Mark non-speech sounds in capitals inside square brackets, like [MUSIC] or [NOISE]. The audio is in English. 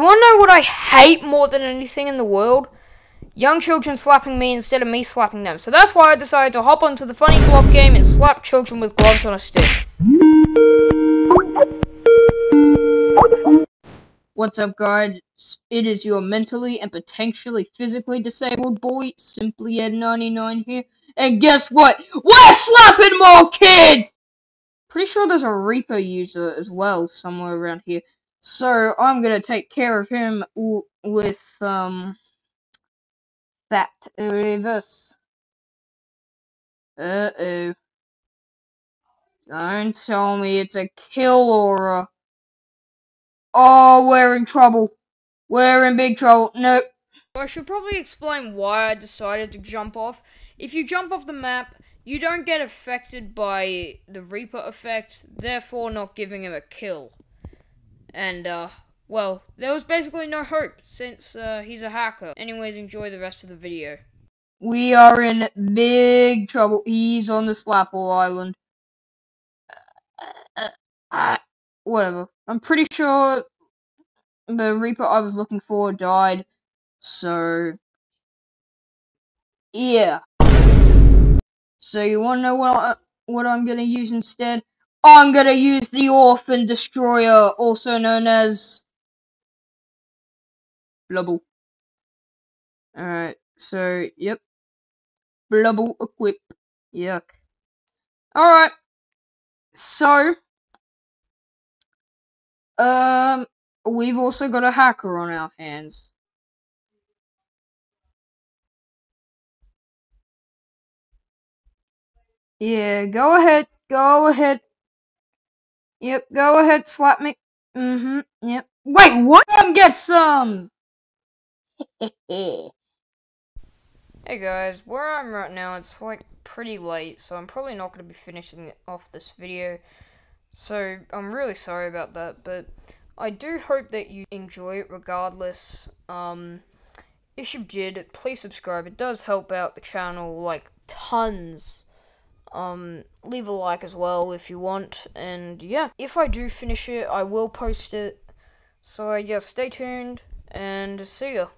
You wanna know what I hate more than anything in the world? Young children slapping me instead of me slapping them. So that's why I decided to hop onto the funny glove game and slap children with gloves on a stick. What's up, guys? It is your mentally and potentially physically disabled boy, Simply Ed 99 here. And guess what? We're slapping more kids! Pretty sure there's a Reaper user as well somewhere around here. So I'm gonna take care of him with, um, that reverse. Uh-oh. Don't tell me it's a kill aura. Oh, we're in trouble. We're in big trouble. Nope. I should probably explain why I decided to jump off. If you jump off the map, you don't get affected by the Reaper effect, therefore not giving him a kill. And, uh, well, there was basically no hope, since, uh, he's a hacker. Anyways, enjoy the rest of the video. We are in big trouble. He's on the Slapple Island. Uh, uh, whatever. I'm pretty sure the Reaper I was looking for died. So, yeah. So you want to know what I, what I'm gonna use instead? I'm gonna use the Orphan Destroyer, also known as Blubble. Alright, so yep. Blubble equip. Yuck. Alright. So um we've also got a hacker on our hands. Yeah, go ahead. Go ahead. Yep, go ahead, slap me. Mm-hmm, yep. Wait, what? Come get some! [LAUGHS] hey guys, where I'm right now, it's like pretty late, so I'm probably not going to be finishing off this video. So, I'm really sorry about that, but I do hope that you enjoy it regardless. Um, if you did, please subscribe. It does help out the channel, like, tons. Um, leave a like as well if you want. And yeah, if I do finish it, I will post it. So yeah, stay tuned and see ya.